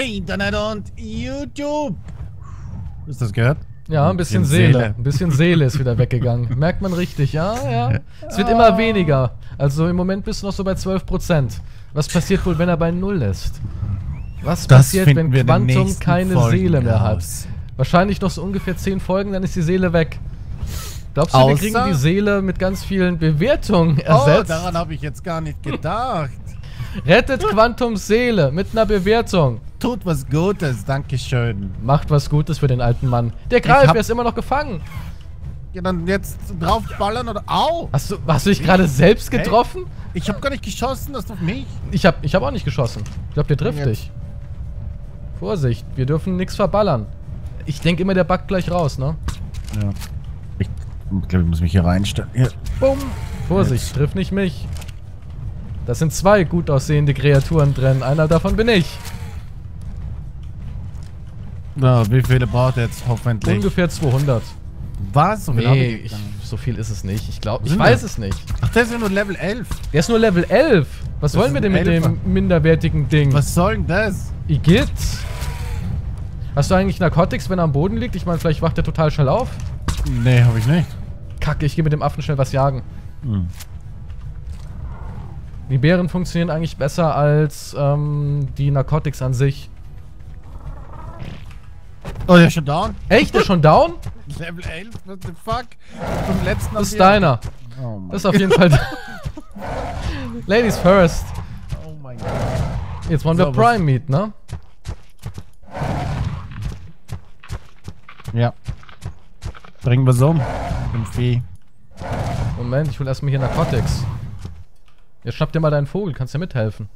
Hey Internet und YouTube! Hast du das gehört? Ja, ein bisschen, Seele. Ein bisschen Seele ist wieder weggegangen. Merkt man richtig, ja, ja. Es wird immer weniger. Also im Moment bist du noch so bei 12%. Was passiert wohl, wenn er bei Null ist? Was Das passiert, wir wenn Quantum keine Folgen Seele mehr hat? raus. Wahrscheinlich noch so ungefähr 10 Folgen, dann ist die Seele weg. Glaubst du, wir Außer- kriegen die Seele mit ganz vielen Bewertungen Oh, ersetzt? daran habe ich jetzt gar nicht gedacht. Rettet Quantums Seele mit einer Bewertung. Tut was Gutes, Dankeschön. Macht was Gutes für den alten Mann. Der Greif, er ist immer noch gefangen. Ja, dann jetzt draufballern oder... Au! Hast du, hast du dich gerade selbst Hey. getroffen? Ich habe gar nicht geschossen, das ist auf mich. Ich hab, ich hab auch nicht geschossen. Ich glaube, der trifft Jetzt. dich. Vorsicht, wir dürfen nichts verballern. Ich denke immer, der backt gleich raus, ne? Ja. Ich glaube, ich muss mich hier reinstellen. Hier. Bumm. Vorsicht, Jetzt. triff nicht mich. Das sind zwei gut aussehende Kreaturen drin. Einer davon bin ich. Na, wie viele braucht er jetzt hoffentlich? Ungefähr 200. Was? So Nee, ich so viel ist es nicht. Ich glaube, ich weiß das? es nicht. Ach, der ist ja nur Level 11. Der ist nur Level 11. Was Das wollen wir denn mit Elfer. dem minderwertigen Ding? Was soll denn das? Igitt? Hast du eigentlich Narcotics, wenn er am Boden liegt? Ich meine, vielleicht wacht er total schnell auf. Nee, habe ich nicht. Kacke, ich gehe mit dem Affen schnell was jagen. Hm. Die Bären funktionieren eigentlich besser als ähm, die Narcotics an sich. Oh, der ist schon down? Echt? Der ist schon down? Level 11? What the fuck? Vom letzten Das ist deiner. Oh Das ist auf jeden Fall. Ladies first. oh mein Gott. Jetzt wollen So, wir Prime Meat, ne? Ja. Bringen wir so um. Im Vieh. Moment, ich will erstmal hier Narcotics. Jetzt schnapp dir mal deinen Vogel, kannst dir mithelfen.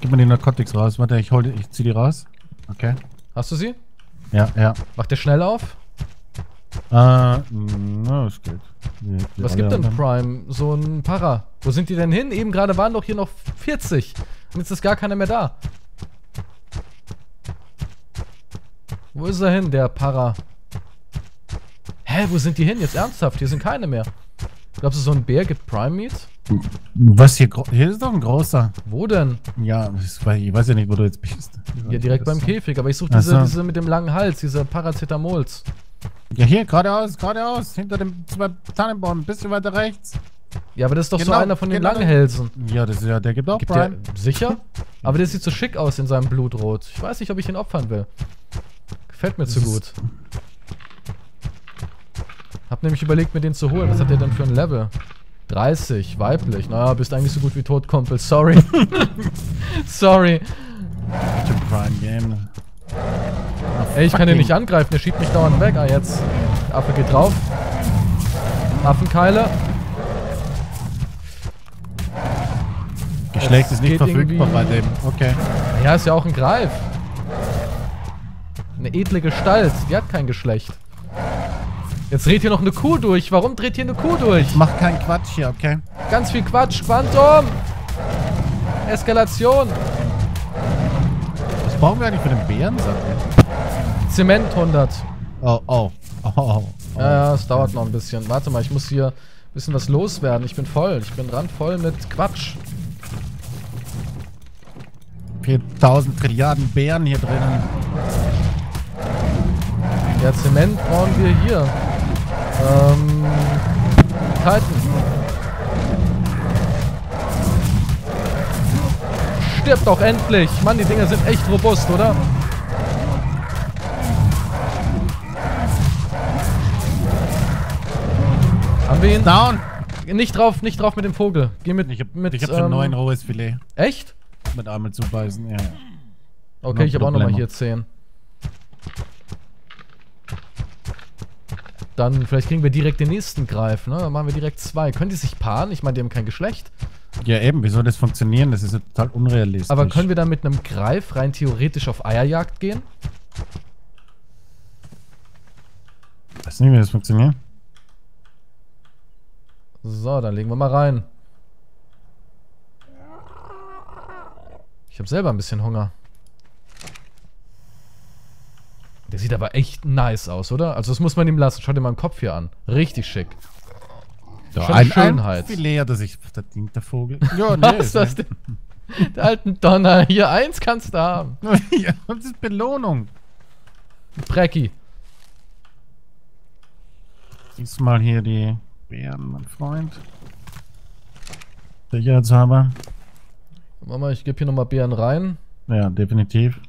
Gib mir die Narcotics raus. Warte, ich hol die, ich zieh die raus. Okay. Hast du sie? Ja, ja. Macht der schnell auf? Äh, na, es geht. Die- die Was gibt denn anderen- Prime? So ein Para. Wo sind die denn hin? Eben gerade waren doch hier noch 40. Und jetzt ist gar keiner mehr da. Wo ist er hin, der Para? Hä, wo sind die hin? Jetzt ernsthaft, hier sind keine mehr. Glaubst du, so ein Bär gibt Prime Meat? Was hier? Hier ist doch ein großer. Wo denn? Ja, ich weiß ja nicht, wo du jetzt bist. Ja, direkt beim Käfig. Aber ich suche diese, so. diese mit dem langen Hals, diese Paracetamols. Ja, hier, geradeaus, geradeaus. Hinter dem zwei Tannenbaum. Ein bisschen weiter rechts. Ja, aber das ist doch so Genau, einer von den genau. langen Hälsen. Ja, das ist ja, der gibt auch Gibt der, Prime. sicher? Aber der sieht so schick aus in seinem Blutrot. Ich weiß nicht, ob ich ihn opfern will. Gefällt mir zu Das gut. ist- Hab nämlich überlegt, mir den zu holen. Was hat der denn für ein Level? 30, weiblich. Naja, bist eigentlich so gut wie tot, Kumpel. Sorry. Sorry. Zum Prime Game. Ey, ich kann den nicht angreifen. Der schiebt mich dauernd weg. Ah, jetzt. Affe geht drauf. Affenkeile. Geschlecht ist nicht verfügbar bei dem. Okay. Ja, ist ja auch ein Greif. Eine edle Gestalt. Die hat kein Geschlecht. Jetzt dreht hier noch eine Kuh durch. Warum dreht hier eine Kuh durch? Mach keinen Quatsch hier, okay? Ganz viel Quatsch. Quantum! Eskalation. Brauchen wir eigentlich für den Bären, sagt ihr? Zement 100. Oh, oh. Oh, oh. Ja, ja, es dauert noch ein bisschen. Warte mal, ich muss hier ein bisschen was loswerden. Ich bin voll. Ich bin randvoll mit Quatsch. 4000 Trilliarden Bären hier drinnen. Ja, Zement brauchen wir hier. Ähm. Titan. Stirb doch endlich! Mann, die Dinger sind echt robust, oder? Haben wir ihn? Down! Nicht drauf, nicht drauf mit dem Vogel. Geh mit. Ich hab, mit, ich hab schon ähm, neun rohes Filet. Echt? Mit einmal zubeißen, ja. Okay, ich habe auch nochmal hier 10. Dann vielleicht kriegen wir direkt den nächsten Greif, ne? Dann machen wir direkt zwei. Können die sich paaren? Ich meine, die haben kein Geschlecht. Ja, eben, wie soll das funktionieren? Das ist ja total unrealistisch. Aber können wir dann mit einem Greif rein theoretisch auf Eierjagd gehen? Weiß nicht, wie das funktioniert. So, dann legen wir mal rein. Ich habe selber ein bisschen Hunger. Der sieht aber echt nice aus, oder? Also das muss man ihm lassen. Schau dir mal den Kopf hier an. Richtig schick. Ja, Schon ein, Schönheit. Ein Filet hat er sich verdient, der Vogel. Ja, nee. Was ist das denn? Der alten Donner. Hier, eins kannst du haben. ja, das ist Belohnung. Brecki. Siehst mal hier die Bären, mein Freund. Sicherheitshalber. Mama, ich gebe hier nochmal Beeren rein. Ja, definitiv.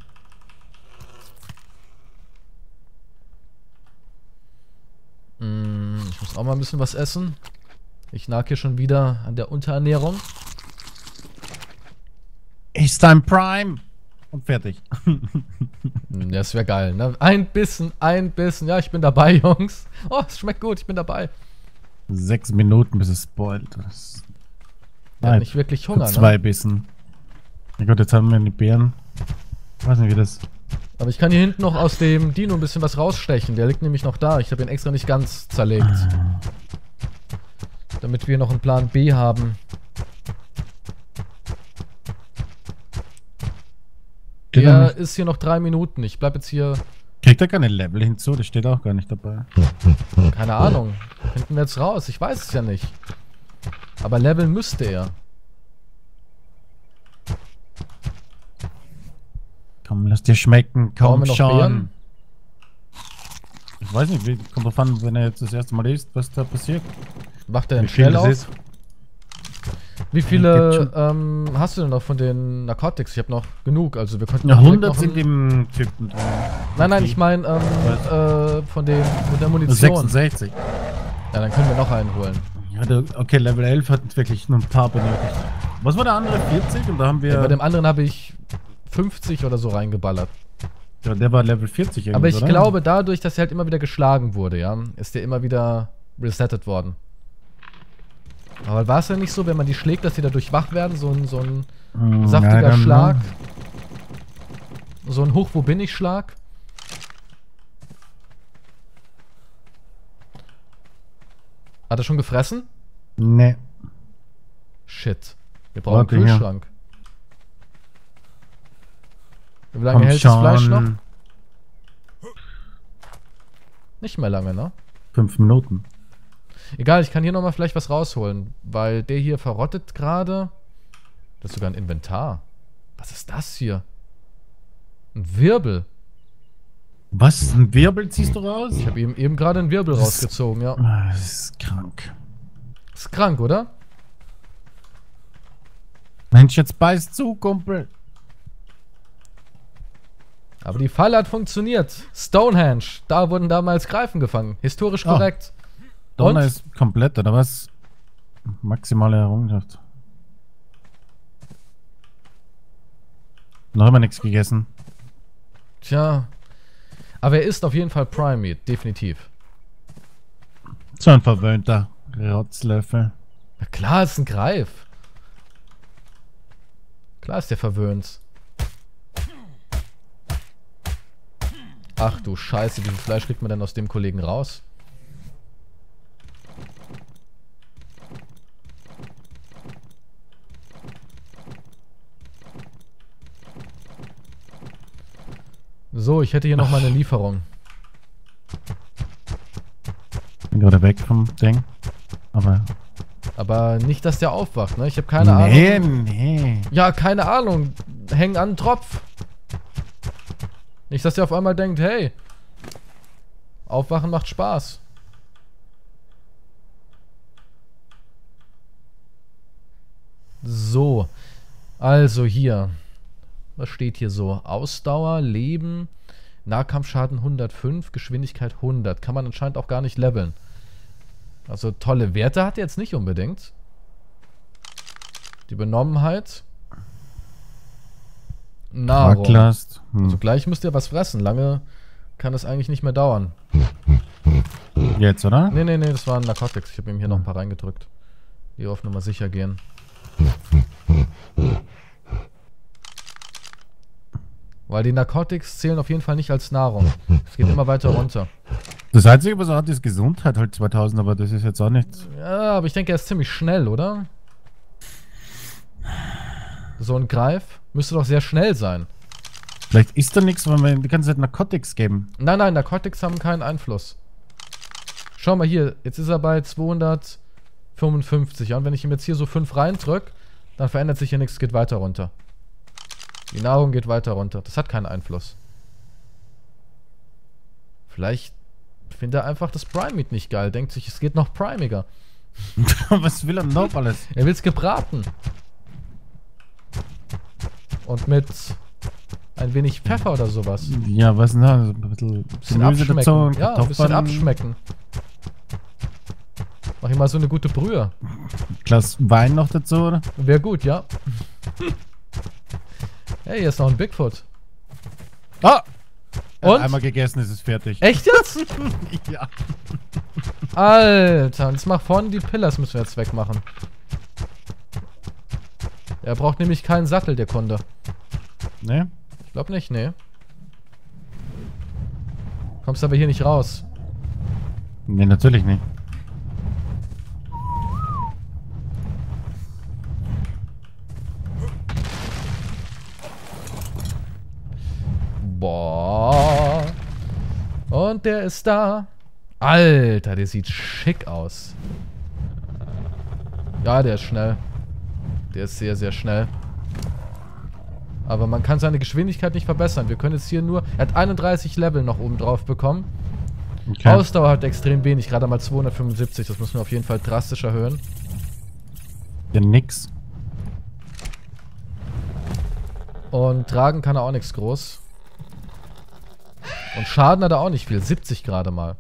Mm, ich muss auch mal ein bisschen was essen. Ich nag hier schon wieder an der Unterernährung. It's time prime. Und fertig. Mm, Das wäre geil, ne? Ein Bissen, ein Bissen. Ja, ich bin dabei, Jungs. Oh, es schmeckt gut, ich bin dabei. Sechs Minuten, bis es spoilt. Das Ja, Nein, nicht wirklich Hunger, zwei ne? Bissen. Ja gut, jetzt haben wir die Bären. Ich weiß nicht, wie das... Aber ich kann hier hinten noch aus dem Dino ein bisschen was rausstechen. Der liegt nämlich noch da. Ich habe ihn extra nicht ganz zerlegt. Damit wir noch einen Plan B haben. Steht Der ist hier noch drei Minuten. Ich bleib jetzt hier, Kriegt er keine Level hinzu? Das steht auch gar nicht dabei. keine Ahnung. Finden wir jetzt raus. Ich weiß es ja nicht. Aber leveln müsste er. Komm, lass dir schmecken. Komm schon. Ich weiß nicht, wie, kommt drauf an, wenn er jetzt das erste Mal isst, was da passiert. Macht er denn schnell auf? ist. Wie viele ähm, hast du denn noch von den Narcotics? Ich habe noch genug. Also wir könnten Ja, direkt 100 noch sind im Typen drin. Nein, nein, ich meine ähm, äh, von den mit der Munition. 66. Ja, dann können wir noch einen holen. Ja, der, okay, Level 11 hat wirklich nur ein paar benötigt. Was war der andere? 40? Und da haben wir. Ja, bei dem anderen habe ich 50 oder so reingeballert. ja, der war Level 40 irgendwie. Aber ich oder? glaube, dadurch, dass er halt immer wieder geschlagen wurde, ja, ist der immer wieder resettet worden. Aber war es ja nicht so, wenn man die schlägt, dass die dadurch wach werden? So ein, so ein I saftiger don't Schlag. know. So ein Hoch, wo bin ich Schlag? Hat er schon gefressen? Nee. Shit. Wir brauchen Warte einen. Kühlschrank. Wie lange Komm hält das Fleisch noch? schon. Nicht mehr lange, ne? Fünf Minuten. Egal, ich kann hier nochmal vielleicht was rausholen, weil der hier verrottet gerade. Das ist sogar ein Inventar. Was ist das hier? Ein Wirbel. Was? Ein Wirbel ziehst du raus? Ich habe eben, eben gerade einen Wirbel Das- rausgezogen, ja. Ah, Das ist krank. Ist krank, oder? Mensch, jetzt beißt zu, Kumpel. Aber die Falle hat funktioniert. Stonehenge. Da wurden damals Greifen gefangen. Historisch Ah. korrekt. Donner Und? ist komplett, oder was? Maximale Errungenschaft. Noch immer nichts gegessen. Tja. Aber er ist auf jeden Fall Prime Meat, definitiv. So ein verwöhnter Rotzlöffel. Na klar, ist ein Greif. Klar ist der verwöhnt. Ach du Scheiße, wie viel Fleisch kriegt man denn aus dem Kollegen raus? So, ich hätte hier noch mal eine Lieferung. Bin gerade weg vom Ding. Aber. Aber nicht, dass der aufwacht, ne? Ich habe keine nee, Ahnung. nee. Ja, keine Ahnung. Häng an Tropf. Nicht, dass der auf einmal denkt, hey, aufwachen macht Spaß. So. Also hier. Was steht hier so? Ausdauer, Leben, Nahkampfschaden 105, Geschwindigkeit 100. Kann man anscheinend auch gar nicht leveln. Also tolle Werte hat er jetzt nicht unbedingt. Die Benommenheit. Nahrung. Backlast. Hm. Also gleich müsst ihr was fressen. Lange kann das eigentlich nicht mehr dauern. Jetzt, oder? Nee, nee, nee, das waren Narcotics. Ich habe ihm hier noch ein paar reingedrückt. Die auf Nummer sicher gehen. Weil die Narcotics zählen auf jeden Fall nicht als Nahrung. Es geht immer weiter runter. Das Einzige, was er hat, ist Gesundheit halt 2000, aber das ist jetzt auch nicht. Ja, aber ich denke, er ist ziemlich schnell, oder? So ein Greif müsste doch sehr schnell sein. Vielleicht ist da nichts, wenn wir die ganze Zeit Narcotics geben. Nein, nein, Narcotics haben keinen Einfluss. Schau mal hier, jetzt ist er bei 255. Ja, und wenn ich ihm jetzt hier so 5 reindrück, dann verändert sich hier nichts, geht weiter runter. Die Nahrung geht weiter runter. Das hat keinen Einfluss. Vielleicht findet er einfach das Prime Meat nicht geil. Denkt sich, es geht noch primiger. Was will er denn noch alles? Er will es gebraten. Und mit ein wenig Pfeffer oder sowas. Ja, was denn da? So Ein bisschen, bisschen abschmecken. dazu ja, ein bisschen abschmecken. Mach ich mal so eine gute Brühe. Glas Wein noch dazu, oder? Wäre gut, ja. hey, hier ist noch ein Bigfoot. Ah! Und? Einmal gegessen ist es fertig. Echt jetzt? Ja. Alter, und jetzt mach vorne die Pillars müssen wir jetzt wegmachen. Er braucht nämlich keinen Sattel, der Kunde. Ne? Ich glaube nicht, nee. Kommst aber hier nicht raus. Ne, natürlich nicht. Und der ist da. Alter, der sieht schick aus. Ja, der ist schnell. Der ist sehr, sehr schnell. Aber man kann seine Geschwindigkeit nicht verbessern. Wir können jetzt hier nur... Er hat 31 Level noch oben drauf bekommen. Okay. Ausdauer hat extrem wenig, gerade mal 275. Das müssen wir auf jeden Fall drastisch erhöhen. Ja, nix. Und tragen kann er auch nichts groß. Und Schaden hat er auch nicht viel. 70 gerade mal.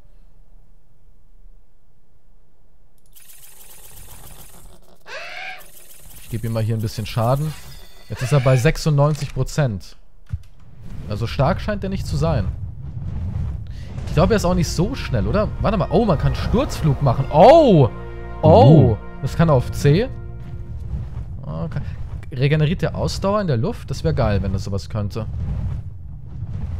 Ich gebe ihm mal hier ein bisschen Schaden. Jetzt ist er bei 96%. Also stark scheint er nicht zu sein. Ich glaube, er ist auch nicht so schnell, oder? Warte mal. Oh, man kann Sturzflug machen. Oh! Oh! Uh. Das kann er auf C. Okay. Regeneriert der Ausdauer in der Luft? Das wäre geil, wenn das sowas könnte.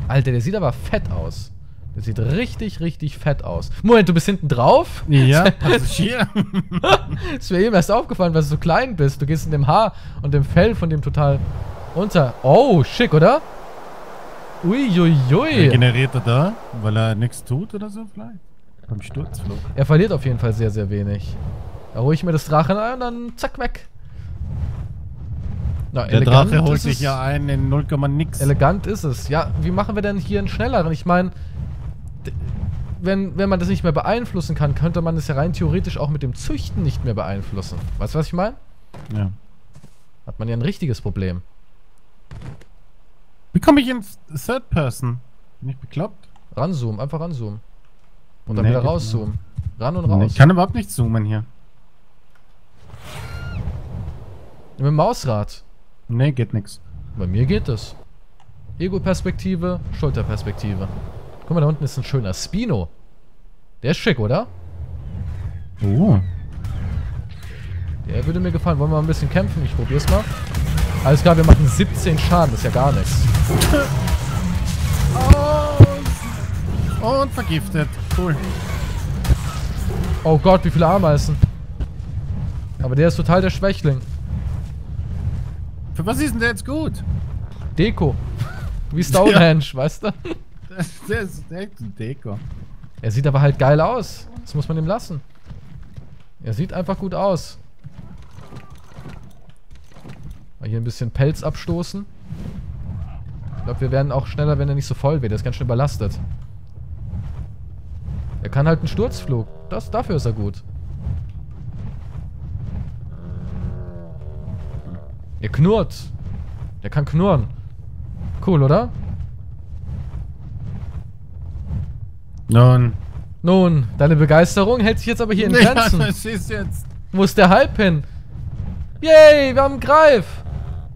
Alter, der sieht aber fett aus. Der sieht richtig, richtig fett aus. Moment, du bist hinten drauf? Ja, Passagier. Ist mir eben erst aufgefallen, weil du so klein bist. Du gehst in dem Haar und dem Fell von dem total unter. Oh, schick, oder? Uiuiui. Regeneriert er da, weil er nichts tut oder so vielleicht? Beim Sturzflug. Er verliert auf jeden Fall sehr, sehr wenig. Da hole ich mir das Drachen ein und dann zack, weg. Na, Der elegant Drache holt ist sich es. ja ein in 0, nix. Elegant ist es. Ja, wie machen wir denn hier einen schnelleren? Ich meine, wenn, wenn man das nicht mehr beeinflussen kann, könnte man es ja rein theoretisch auch mit dem Züchten nicht mehr beeinflussen. Weißt du, was ich meine? Ja. Hat man ja ein richtiges Problem. Wie komme ich ins Third Person? Bin ich bekloppt? Ranzoomen, einfach ranzoomen. Und dann Nee, wieder rauszoomen. Ran und Nee, raus. Ich kann überhaupt nicht zoomen hier. Mit dem Mausrad. Nee, geht nix. Bei mir geht es. Ego-Perspektive, Schulterperspektive. Guck mal, da unten ist ein schöner Spino. Der ist schick, oder? Oh. Der würde mir gefallen. Wollen wir mal ein bisschen kämpfen? Ich probier's mal. Alles klar, wir machen 17 Schaden. Das ist ja gar nichts. Oh. Und vergiftet. Cool. Oh Gott, wie viele Ameisen. Aber der ist total der Schwächling. Für was ist denn der jetzt gut? Deko. Wie Stonehenge, weißt du? Der ist echt ein Deko. Er sieht aber halt geil aus. Das muss man ihm lassen. Er sieht einfach gut aus. Mal hier ein bisschen Pelz abstoßen. Ich glaube, wir werden auch schneller, wenn er nicht so voll wird. Er ist ganz schön überlastet. Er kann halt einen Sturzflug. Das, dafür ist er gut. Er knurrt. Der kann knurren. Cool, oder? Nun. Nun, deine Begeisterung hält sich jetzt aber hier in Ja, Grenzen. das ist jetzt. Wo ist der Hype hin? Yay, wir haben einen Greif.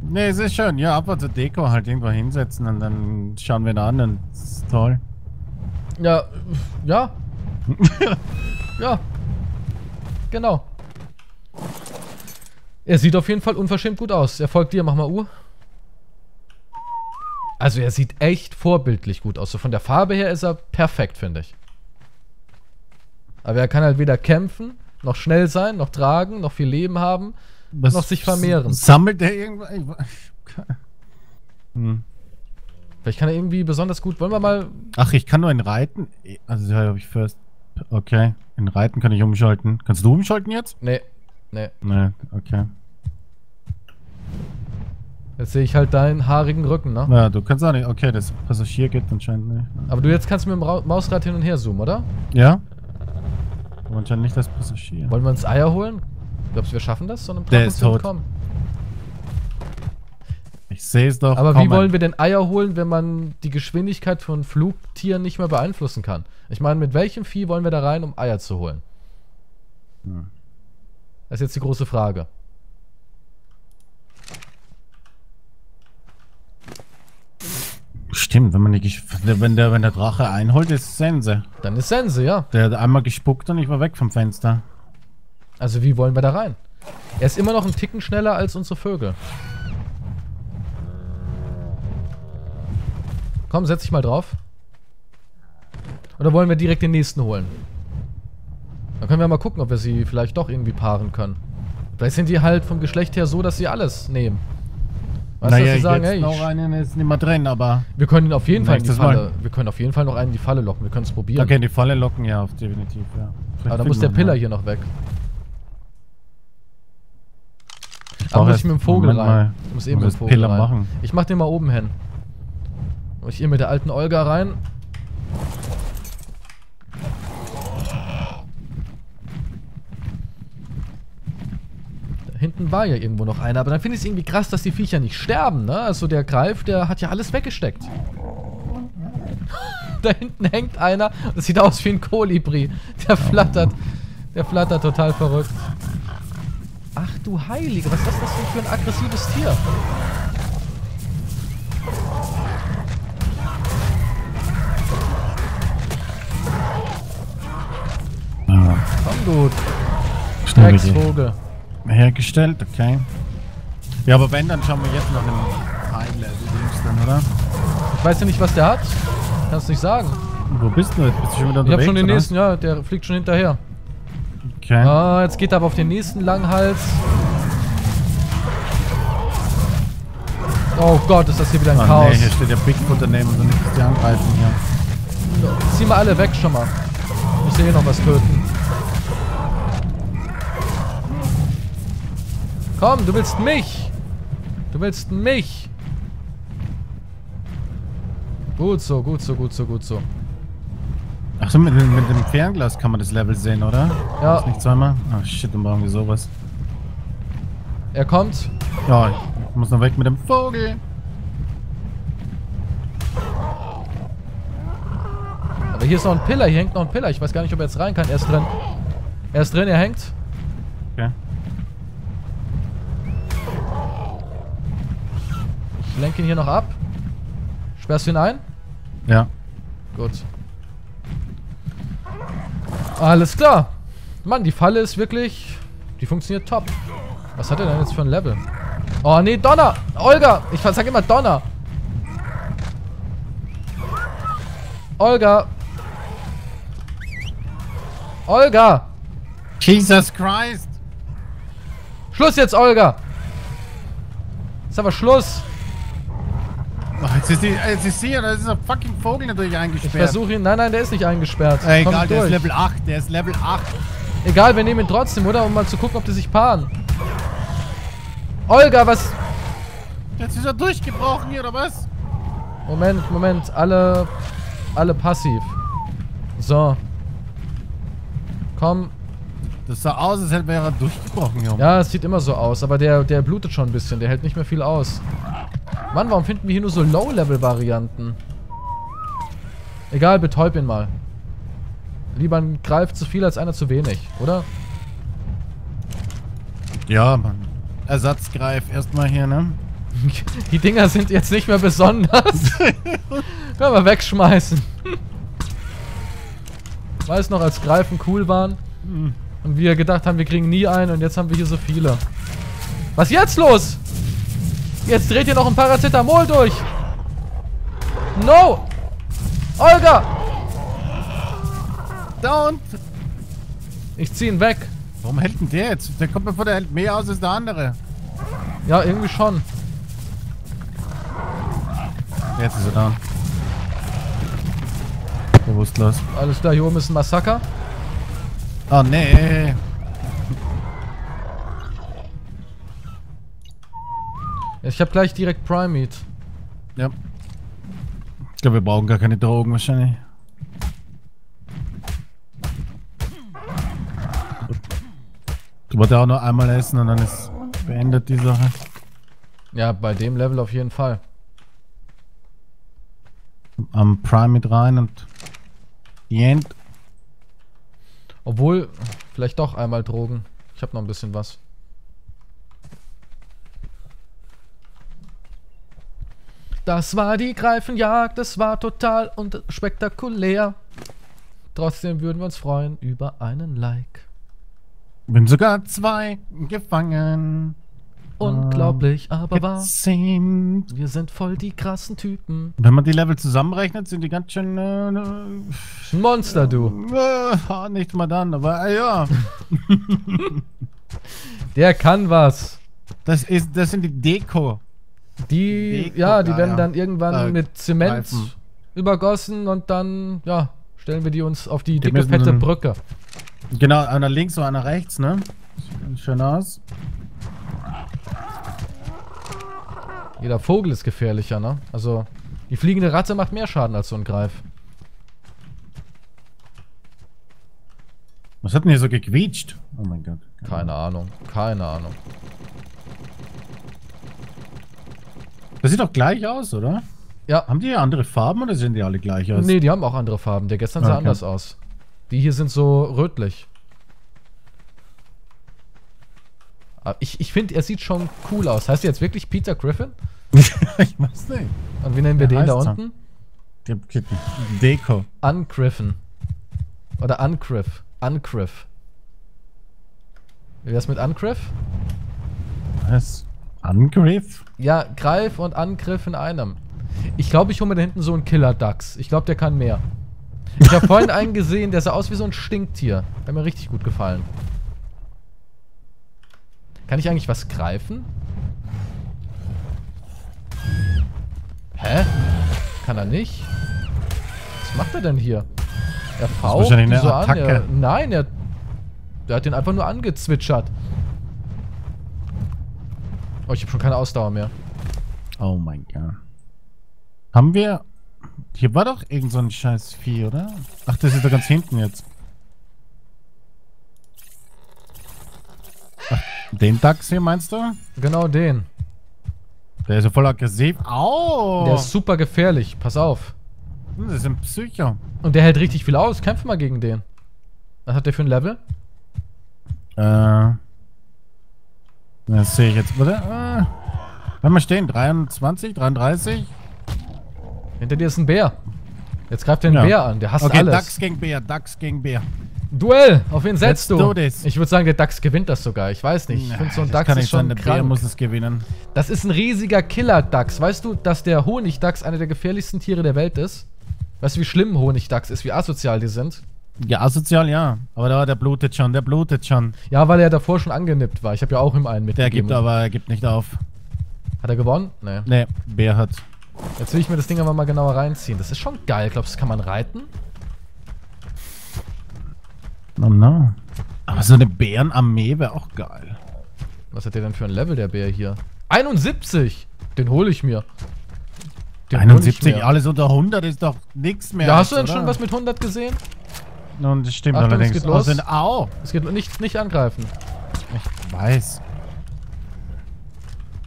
Nee, es ist schön. Ja, aber zur Deko halt irgendwo hinsetzen und dann schauen wir ihn an und das ist toll. Ja, ja. ja. Genau. Er sieht auf jeden Fall unverschämt gut aus. Er folgt dir, mach mal U. Also er sieht echt vorbildlich gut aus. So von der Farbe her ist er perfekt, finde ich. Aber er kann halt weder kämpfen, noch schnell sein, noch tragen, noch viel Leben haben, Was noch sich vermehren. Sammelt der irgendwas? Hm. Vielleicht kann er irgendwie besonders gut. Wollen wir mal. Ach, ich kann nur in Reiten. Also, da habe ich first. Okay. In Reiten kann ich umschalten. Kannst du umschalten jetzt? Nee. Nee. Nee, okay. Jetzt sehe ich halt deinen haarigen Rücken, ne? Ja, du kannst auch nicht. Okay, das Passagier geht anscheinend nicht. Aber du jetzt kannst mit dem Ra Mausrad hin und her zoomen, oder? Ja? Aber anscheinend nicht das Passagier. Wollen wir uns Eier holen? Glaubst du, wir schaffen das, so einem Der ist tot. entkommen? Ich sehe es doch. Aber wie kommen. wollen wir denn Eier holen, wenn man die Geschwindigkeit von Flugtieren nicht mehr beeinflussen kann? Ich meine, mit welchem Vieh wollen wir da rein, um Eier zu holen? Hm. Das ist jetzt die große Frage. Stimmt, wenn man die Gesch wenn der, wenn der Drache einholt, ist Sense. Dann ist Sense, ja. Der hat einmal gespuckt und ich war weg vom Fenster. Also wie wollen wir da rein? Er ist immer noch einen Ticken schneller als unsere Vögel. Komm, setz dich mal drauf. Oder wollen wir direkt den nächsten holen? Dann können wir mal gucken, ob wir sie vielleicht doch irgendwie paaren können. Vielleicht sind die halt vom Geschlecht her so, dass sie alles nehmen. Weißt du, dass sie sagen, jetzt hey, noch ich, einen ist nicht mehr drin, aber... wir können auf jeden Fall in die Nächstes Mal. Falle. Wir können auf jeden Fall noch einen in die Falle locken. Wir können es probieren. Okay, die Falle locken ja definitiv, ja. Vielleicht Aber dann muss der Pillar ihn hier noch weg. Aber brauch muss ich mit dem Vogel Moment rein. mal. Ich muss eben mit dem Vogel Pillar rein. machen. Ich mach den mal oben hin. Und ich hier mit der alten Olga rein. Da hinten war ja irgendwo noch einer, aber dann finde ich es irgendwie krass, dass die Viecher nicht sterben, ne? Also der Greif, der hat ja alles weggesteckt. da hinten hängt einer, das sieht aus wie ein Kolibri. Der flattert. Der flattert total verrückt. Ach du Heilige, was ist das denn für ein aggressives Tier? Ja, Komm gut, schnell Drecksvogel. Hergestellt, okay. Ja, aber wenn, dann schauen wir jetzt nach einem High-Level-Dings dann, oder? Ich weiß ja nicht, was der hat. Kannst nicht sagen. Wo bist du jetzt? Bist du schon wieder Ich unterwegs, hab schon den oder? nächsten, ja, der fliegt schon hinterher. Okay. Ah, jetzt geht er aber auf den nächsten Langhals. Oh Gott, ist das hier wieder ein Ah, Chaos. nee, hier steht ja Bigfoot daneben und so nicht, die angreifen hier. Zieh mal alle weg schon mal. Ich muss hier noch was töten. Komm, du willst mich. Du willst mich. Gut so, gut so, gut so, gut so. Achso, mit, dem- mit dem Fernglas kann man das Level sehen, oder? Ja. Ist nicht zweimal? Ah, shit, dann brauchen wir sowas. Er kommt. Ja, ich muss noch weg mit dem Vogel. Aber hier ist noch ein Pillar, hier hängt noch ein Pillar. Ich weiß gar nicht, ob er jetzt rein kann. Er ist drin. Er ist drin, er hängt. Okay. Ich lenke ihn hier noch ab. Sperrst du ihn ein? Ja. Gut. Alles klar. Mann, die Falle ist wirklich... Die funktioniert top. Was hat er denn jetzt für ein Level? Oh, nee, Donner! Olga! Ich sag immer Donner. Olga! Olga! Jesus Christ! Schluss jetzt, Olga! Ist aber Schluss. Jetzt ist die, jetzt ist sie, da ist ein fucking Vogel natürlich Ich eingesperrt. versuche ihn... Nein, nein, der ist nicht eingesperrt. Komm egal, der ist durch. Level 8, der ist Level 8. Egal, wir nehmen ihn trotzdem, oder? Um mal zu gucken, ob die sich paaren. Olga, was... Jetzt ist er durchgebrochen hier, oder was? Moment, Moment. Alle... Alle passiv. So. Komm. Das sah aus, als hätte er durchgebrochen hier. Ja, es sieht immer so aus, aber der, der blutet schon ein bisschen. Der hält nicht mehr viel aus. Mann, warum finden wir hier nur so Low-Level-Varianten? Egal, betäub ihn mal. Lieber ein Greif zu viel als einer zu wenig, oder? Ja, Mann. Ersatzgreif erstmal hier, ne? Die Dinger sind jetzt nicht mehr besonders. Können wir wegschmeißen. Weiß noch, als Greifen cool waren. Und wir gedacht haben, wir kriegen nie einen und jetzt haben wir hier so viele. Was jetzt los? Jetzt dreht ihr noch ein Paracetamol durch. No! Olga! Don't! Ich zieh ihn weg. Warum hält denn der jetzt? Der kommt mir vor, der hält mehr aus als der andere. Ja, irgendwie schon. Jetzt ist er down. Bewusstlos. Alles klar, hier oben ist ein Massaker. Oh, nee. Ich habe gleich direkt Prime Meat. Ja. Ich glaube, wir brauchen gar keine Drogen wahrscheinlich. Du wolltest auch nur einmal essen und dann ist beendet die Sache. Ja, bei dem Level auf jeden Fall. Am Prime mit rein und End. Obwohl, vielleicht doch einmal Drogen. Ich habe noch ein bisschen was. Das war die Greifenjagd, das war total und spektakulär. Trotzdem würden wir uns freuen über einen Like. Bin sogar zwei gefangen. Unglaublich, aber wahr. Wir sind voll die krassen Typen. Wenn man die Level zusammenrechnet, sind die ganz schön. Äh, Ein Monster, du. äh, nicht mal dann, aber äh, ja. Der kann was. Das, ist, das sind die Deko. Die, Deko, ja, die werden ja. dann irgendwann Äh, mit Zement Reifen. übergossen und dann, ja, stellen wir die uns auf die Die dicke, fette Brücke. Genau, einer links und einer rechts, ne? Schön aus. Jeder Vogel ist gefährlicher, ne? Also, die fliegende Ratte macht mehr Schaden als so ein Greif. Was hat denn hier so gequietscht? Oh mein Gott. Keine Ahnung, keine Ahnung. Das sieht doch gleich aus, oder? Ja, Haben die hier andere Farben oder sehen die alle gleich aus? nee, die haben auch andere Farben. Der gestern sah Okay. anders aus. Die hier sind so rötlich. Aber ich, ich finde, er sieht schon cool aus. Heißt er jetzt wirklich Peter Griffin? ich weiß nicht. Und wie nennen wir Der den da unten? Kitten. Deko. Ungriffen. Oder Ungriff. Ungriff. Wie wär's mit Ungriff? Was? Angriff? Ja, Greif und Angriff in einem. Ich glaube, ich hole mir da hinten so einen Killer-Dachs. Ich glaube, der kann mehr. Ich habe vorhin einen gesehen, der sah aus wie so ein Stinktier. Hat mir richtig gut gefallen. Kann ich eigentlich was greifen? Hä? Kann er nicht? Was macht er denn hier? Er faucht so an. Er, nein, er, der hat den einfach nur angezwitschert. Oh, ich habe schon keine Ausdauer mehr. Oh mein Gott. Haben wir... Hier war doch irgend so ein scheiß Vieh, oder? Ach, das ist da ganz hinten jetzt. Den Dachs hier meinst du? Genau den. Der ist ja voll aggressiv. Au! Der ist super gefährlich. Pass auf. das ist ein Psycho. Und der hält richtig viel aus. Kämpf mal gegen den. Was hat der für ein Level? Äh... Das sehe ich jetzt, oder? Äh, Bleib mal stehen. 23, 33? Hinter dir ist ein Bär. Jetzt greift er einen Ja. Bär an. Der hasst Okay, alles. Dachs gegen Bär, Dachs gegen Bär. Duell. Auf wen setzt Let's du? Ich würde sagen, der Dachs gewinnt das sogar. Ich weiß nicht. Ich finde so ein das Dachs kann ist nicht sein, schon der Bär krank. muss es gewinnen. Das ist ein riesiger Killer-Dachs. Weißt du, dass der Honigdachs einer der gefährlichsten Tiere der Welt ist? Weißt du, wie schlimm Honigdachs ist, wie asozial die sind? Ja, asozial, ja. Aber da, der blutet schon, der blutet schon. Ja, weil er davor schon angenippt war. Ich habe ja auch ihm einen Der mitgegeben. gibt aber, er gibt nicht auf. Hat er gewonnen? Nee. Nee, Bär hat. Jetzt will ich mir das Ding aber mal genauer reinziehen. Das ist schon geil. Glaubst du, das kann man reiten? Oh no. Aber so eine Bärenarmee wäre auch geil. Was hat der denn für ein Level, der Bär hier? 71! Den hole ich mir. Den hol ich 71, mir. alles unter 100 ist doch nichts mehr. Ja, hast du denn oder? schon was mit 100 gesehen? Und das stimmt Achtung, es allerdings. geht los. Au! Es geht nicht, nicht angreifen. Ich weiß.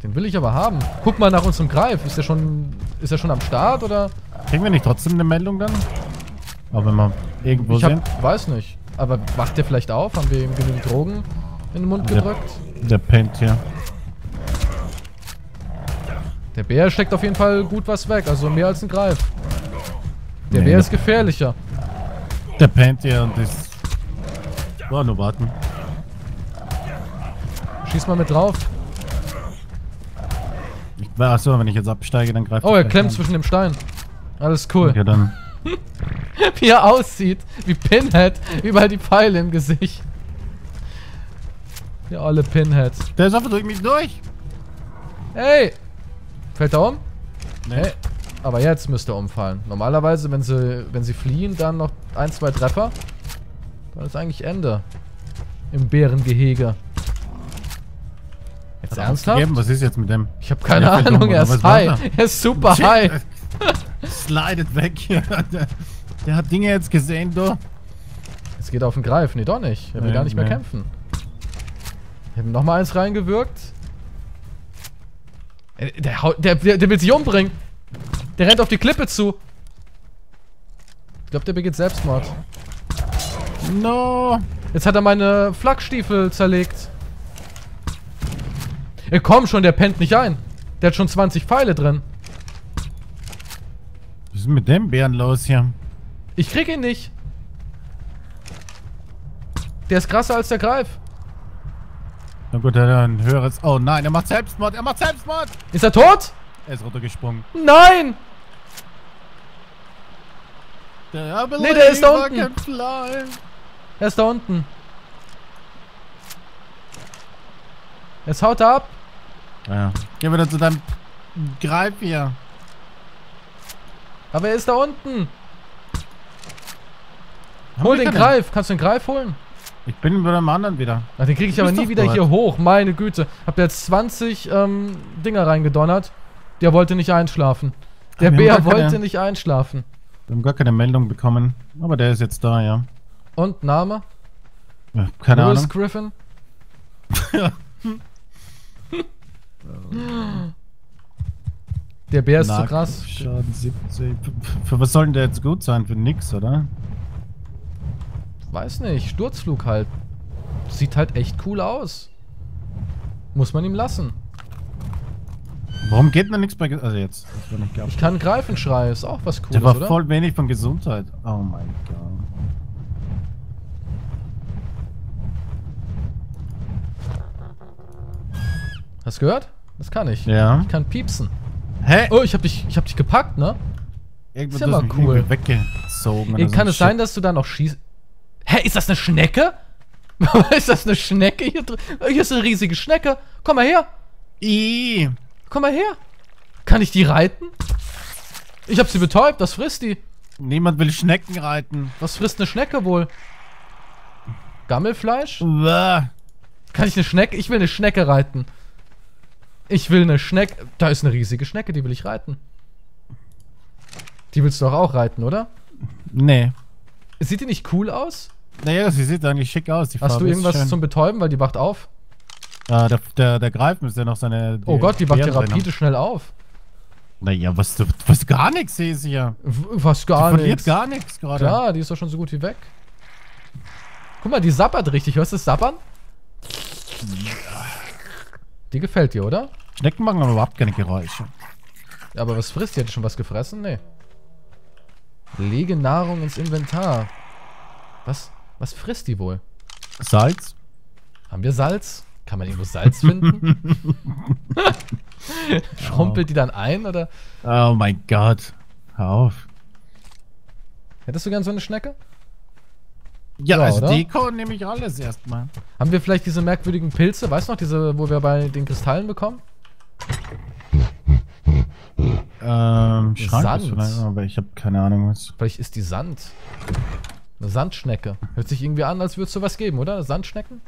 Den will ich aber haben. Guck mal nach unserem Greif. Ist der schon, ist er schon am Start oder? Kriegen wir nicht trotzdem eine Meldung dann? Aber wenn wir irgendwo ich hab, sind. weiß nicht. Aber wacht der vielleicht auf? Haben wir ihm genügend Drogen in den Mund Der- gedrückt? Der pennt hier. Der Bär steckt auf jeden Fall gut was weg. Also mehr als ein Greif. Der Nee, Bär der- ist gefährlicher. Der pennt hier und ist. Oh, nur warten. Schieß mal mit drauf. Ich, achso, wenn ich jetzt absteige, dann greift Oh, er klemmt an. zwischen dem Stein. Alles cool. Ja, dann. Wie er aussieht. Wie Pinhead. Überall die Pfeile im Gesicht. Ja, alle Pinhead. Der ist einfach durch mich durch. Hey! Fällt er um? Nee. Hey. Aber jetzt müsste er umfallen. Normalerweise, wenn sie, wenn sie fliehen, dann noch ein, zwei Treffer. Dann ist eigentlich Ende. Im Bärengehege. Jetzt ernsthaft? Was ist jetzt mit dem? Ich habe keine Der Ahnung, er ist high. Er ist super high. Slidet weg hier. Der, der hat Dinge jetzt gesehen, du. Es geht auf den Greif. Nee, doch nicht. Er will Nee, gar nicht mehr nee. kämpfen. Ich habe nochmal eins reingewirkt. Äh, Der, der, der, der will sich umbringen. Der rennt auf die Klippe zu. Ich glaube, der begeht Selbstmord. No. Jetzt hat er meine Flakstiefel zerlegt. Ey, komm schon, der pennt nicht ein. Der hat schon 20 Pfeile drin. Was ist mit dem Bären los hier? Ich krieg ihn nicht. Der ist krasser als der Greif. Na gut, er hat ein höheres... Oh nein, er macht Selbstmord. Er macht Selbstmord. Ist er tot? Er ist runtergesprungen. Nein! Der Nee, der ist da unten. Er ist da unten. Jetzt haut er ab. Ja. Geh wieder zu deinem Greif hier. Aber er ist da unten. Hol den? Greif. Kannst du den Greif holen? Ich bin bei dem anderen wieder. Ach, den kriege ich aber nie wieder dort. hier hoch. Meine Güte. Hab jetzt 20 ähm, Dinger reingedonnert. Der wollte nicht einschlafen. Der haben Bär keine- wollte nicht einschlafen. Wir haben gar keine Meldung bekommen. Aber der ist jetzt da, ja. Und Name? Ja, Keine Louis Ahnung. Griffin? Der Bär ist zu krass. Schaden 70. Für, was soll denn der jetzt gut sein? Für nix, oder? Weiß nicht. Sturzflug halt. Sieht halt echt cool aus. Muss man ihm lassen. Warum geht denn nichts bei... Also jetzt. Ich kann Greifenschrei. Ist auch was Cooles, Der war oder? voll wenig von Gesundheit. Oh mein Gott. Hast du gehört? Das kann ich. Ja. Ich kann piepsen. Hä? Oh, ich hab dich, ich hab dich gepackt, ne? Irgendwo ist ja mal cool. Weggezogen. so kann ein es sein, dass du da noch schießt? Hä, ist das eine Schnecke? ist das eine Schnecke hier drin? Hier ist eine riesige Schnecke. Komm mal her. Ih. Komm mal her. Kann ich die reiten? Ich hab sie betäubt. Was frisst die? Niemand will Schnecken reiten. Was frisst eine Schnecke wohl? Gammelfleisch? Uah. Kann ich eine Schnecke? Ich will eine Schnecke reiten. Ich will eine Schnecke. Da ist eine riesige Schnecke, die will ich reiten. Die willst du doch auch reiten, oder? Nee. Sieht die nicht cool aus? Naja, sie sieht eigentlich schick aus. Die Hast Farbe du ist irgendwas schön. zum Betäuben, weil die wacht auf? Ah, der, der, der Greif müsste ja noch seine... Oh Gott, die wacht ja rapide schnell auf. Naja, was, du- was gar nichts sehe ich ja. W- Was Die gar verliert nichts. gar nichts gerade. Klar, die ist doch schon so gut wie weg. Guck mal, die sabbert richtig. Hörst du das Sabbern? Die gefällt dir, oder? Schnecken machen aber überhaupt keine Geräusche. Ja, aber was frisst die? Hat die schon was gefressen? Nee. Lege Nahrung ins Inventar. Was? Was frisst die wohl? Salz? Haben wir Salz? Kann man irgendwo Salz finden? Schrumpelt die dann ein oder? Oh mein Gott. Hör auf. Hättest du gern so eine Schnecke? Ja, Ja, also oder? Deko nehme ich alles erstmal. Haben wir vielleicht diese merkwürdigen Pilze? Weißt du noch, diese, wo wir bei den Kristallen bekommen? Ähm, Schrank Sand. ist aber ich habe keine Ahnung was. Vielleicht ist die Sand. Eine Sandschnecke. Hört sich irgendwie an, als würdest du was geben, oder? Sandschnecken?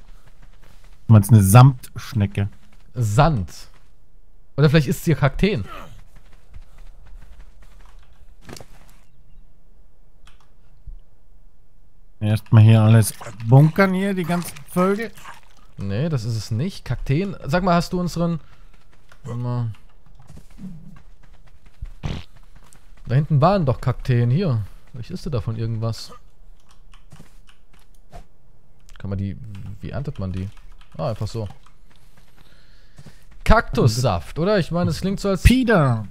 Du meinst eine Samtschnecke? Sand. Oder vielleicht ist sie Kakteen. Erstmal hier alles bunkern hier, die ganzen Vögel. Nee, das ist es nicht. Kakteen. Sag mal, hast du unseren. Warte mal. Da hinten waren doch Kakteen. Hier. Vielleicht ist da davon irgendwas. Kann man die. Wie erntet man die? Ah, einfach so. Kaktussaft, oder? Ich meine, es klingt so, als Peter.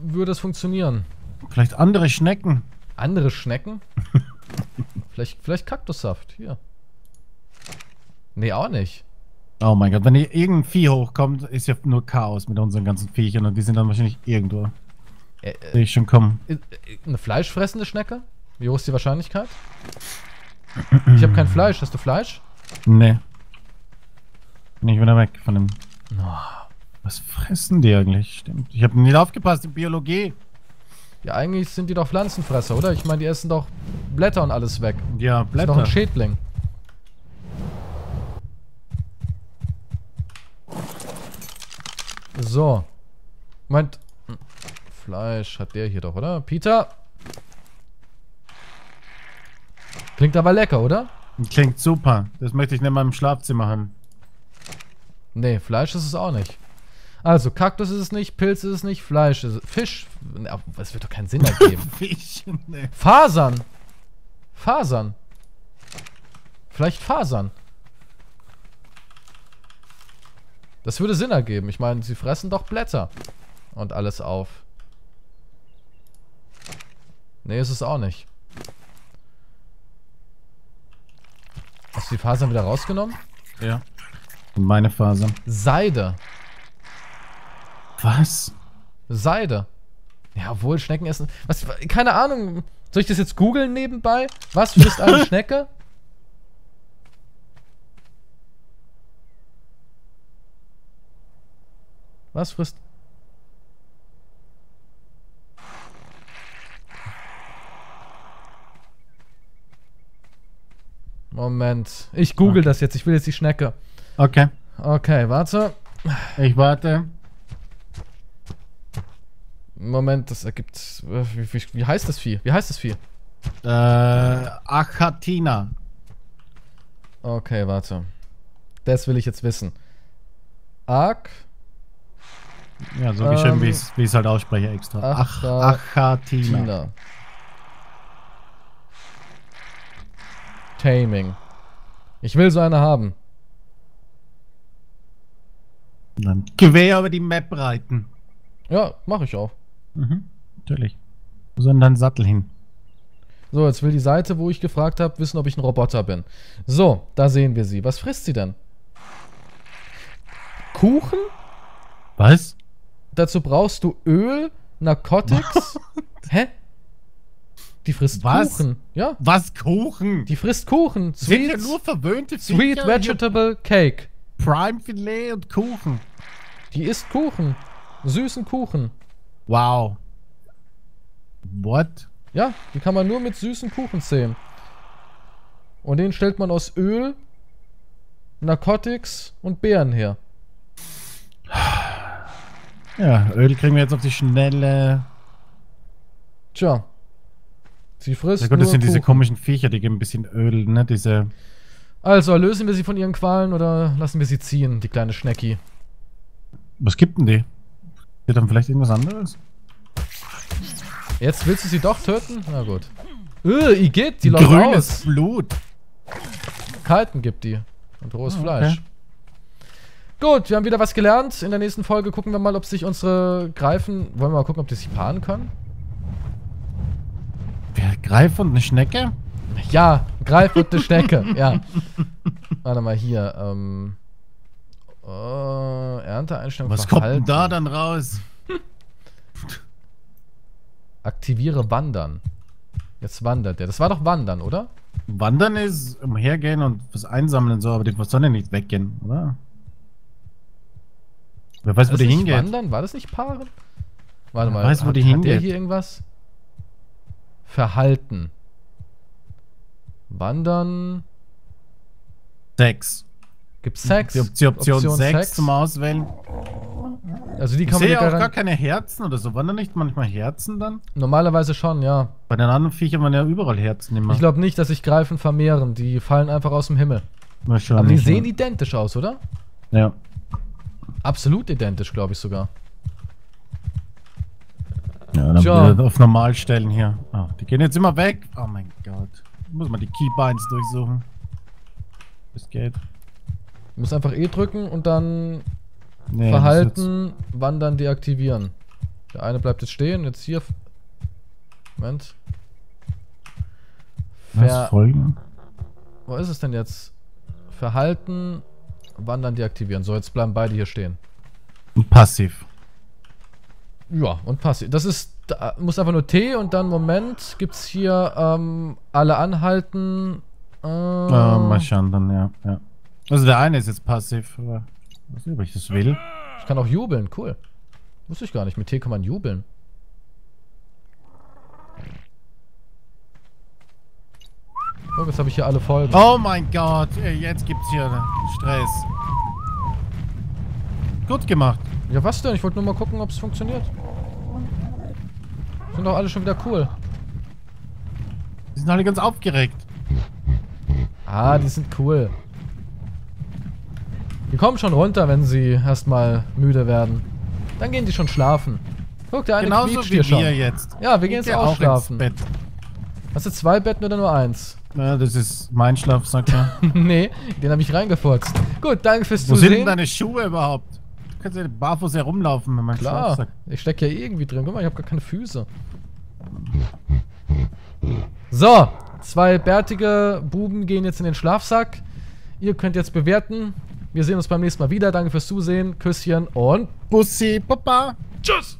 würde es funktionieren. Vielleicht andere Schnecken. Andere Schnecken? vielleicht, vielleicht Kaktussaft. Hier. Nee, auch nicht. Oh mein Gott, wenn hier irgendein Vieh hochkommt, ist ja nur Chaos mit unseren ganzen Viechern und die sind dann wahrscheinlich irgendwo. Äh, äh, Sehe ich schon kommen. Eine fleischfressende Schnecke? Wie hoch ist die Wahrscheinlichkeit? Ich habe kein Fleisch. Hast du Fleisch? Nee. Bin ich wieder weg von dem. Oh. Was fressen die eigentlich? Stimmt. Ich habe nicht aufgepasst in Biologie. Ja, eigentlich sind die doch Pflanzenfresser, oder? Ich meine, die essen doch Blätter und alles weg. Ja, Das ist doch Blätter. ein Schädling. So. Meint. Fleisch hat der hier doch, oder? Peter? Klingt aber lecker, oder? Klingt super. Das möchte ich nicht mal im Schlafzimmer haben. Nee, Fleisch ist es auch nicht. Also, Kaktus ist es nicht, Pilz ist es nicht, Fleisch ist es. Fisch. Es wird doch keinen Sinn ergeben. Fisch, ne. Fasern. Fasern. Vielleicht Fasern. Das würde Sinn ergeben. Ich meine, sie fressen doch Blätter. Und alles auf. Nee, ist es auch nicht. Hast du die Fasern wieder rausgenommen? Ja. Meine Fasern. Seide. Was? Seide. Ja, obwohl Schnecken essen. Was? Keine Ahnung. Soll ich das jetzt googeln nebenbei? Was frisst eine Schnecke? Was frisst. Moment. Ich google Okay. das jetzt. Ich will jetzt die Schnecke. Okay. Okay, warte. Ich warte. Moment, das ergibt. Wie, wie, wie heißt das Vieh? Wie heißt das Vieh? Äh, Achatina. Okay, warte. Das will ich jetzt wissen. Ark. Ja, so geschrieben, Ähm, wie ich es halt ausspreche extra. Ach, Acha- Achatina. Tina. Taming. Ich will so eine haben. Dann quer über die Map reiten. Ja, mache ich auch. Mhm, natürlich. Wo soll denn dein Sattel hin? So, jetzt will die Seite, wo ich gefragt habe, wissen, ob ich ein Roboter bin. So, da sehen wir sie. Was frisst sie denn? Kuchen? Was? Dazu brauchst du Öl, Narcotics. Hä? Die frisst Was? Kuchen. Ja, Was? Kuchen? die frisst Kuchen. sind ja Sweet, nur verwöhnte sweet Viecher. Vegetable Cake. Prime Filet und Kuchen. Die isst Kuchen. Süßen Kuchen. Wow. What? Ja, die kann man nur mit süßen Kuchen zählen. Und den stellt man aus Öl, Narcotics und Beeren her. Ja, Öl kriegen wir jetzt auf die schnelle. Tja. Sie frisst Ja gut, das sind diese Kuchen. komischen Viecher, die geben ein bisschen Öl, ne? Diese. Also, lösen wir sie von ihren Qualen oder lassen wir sie ziehen, die kleine Schnecki? Was gibt denn die? Wird dann vielleicht irgendwas anderes? Jetzt willst du sie doch töten? Na gut. Äh, Igitt, die läuft Grünes raus. Blut. Kalten gibt die. Und rohes okay. Fleisch. Gut, wir haben wieder was gelernt. In der nächsten Folge gucken wir mal, ob sich unsere Greifen... Wollen wir mal gucken, ob die sich paaren können? Wer Greif und eine Schnecke? Ja, Greif und eine Schnecke. ja. Warte mal hier. Ähm, äh, Ernteeinstellung Was kommt denn Verhalten. da dann raus? Aktiviere Wandern. Jetzt wandert der. Das war doch Wandern, oder? Wandern ist umhergehen und was einsammeln und so, aber die soll ja nicht weggehen, oder? Wer weiß, wo nicht hingeht. Wandern? War das nicht Paaren? Warte Wer mal. weiß, wo hat, die Hat der hingeht. hier irgendwas? Verhalten. Wandern. Sex. Gibt's Sex? Die, Op- die Option, Option 6 Sex. zum Auswählen. Also die Ich kann man sehe ja auch gar keine Herzen oder so. Waren da nicht manchmal Herzen dann? Normalerweise schon, ja. Bei den anderen Viechern waren ja überall Herzen immer. Ich glaube nicht, dass sich Greifen vermehren. Die fallen einfach aus dem Himmel. Aber die sehen identisch aus, oder? Ja. Absolut identisch, glaube ich sogar. Ja, dann Tja. auf normal stellen hier. Ah, die gehen jetzt immer weg. Oh mein Gott. Muss man die Keybinds durchsuchen. Das geht. Du musst einfach E drücken und dann Nee, Verhalten, Wandern deaktivieren. Der eine bleibt jetzt stehen, jetzt hier. Moment. Ver was folgen? Wo ist es denn jetzt? Verhalten, Wandern deaktivieren. So, jetzt bleiben beide hier stehen. Und passiv. Ja, und passiv. Das ist, da muss einfach nur T und dann, Moment, gibt's hier ähm, alle anhalten. Äh, Ah, mal schauen dann, ja, ja. Also der eine ist jetzt passiv, aber ich weiß nicht, ob ich das will. ich kann auch jubeln, cool. Wusste ich gar nicht, mit T kann man jubeln. Oh, jetzt habe ich hier alle Folgen. Oh mein Gott, jetzt gibt's hier Stress. Gut gemacht. Ja, was denn? Ich wollte nur mal gucken, ob es funktioniert. Sind doch alle schon wieder cool. Die sind alle ganz aufgeregt. Ah, die sind cool. Die kommen schon runter, wenn sie erstmal müde werden. Dann gehen die schon schlafen. Guck, der eine Genauso quietscht hier schon. wir jetzt. Ja, wir gehen jetzt auch ins schlafen. Bett. Hast du zwei Betten oder nur eins? Ja, das ist mein Schlaf, sagt er. nee, den habe ich reingefurzt. Gut, danke fürs Wo sind denn Zusehen. deine Schuhe überhaupt? Du kannst ja barfuß herumlaufen, wenn man Klar, sagt. ich stecke ja irgendwie drin. Guck mal, ich habe gar keine Füße. So, zwei bärtige Buben gehen jetzt in den Schlafsack. Ihr könnt jetzt bewerten. Wir sehen uns beim nächsten Mal wieder. Danke fürs Zusehen. Küsschen und Bussi, Papa. tschüss.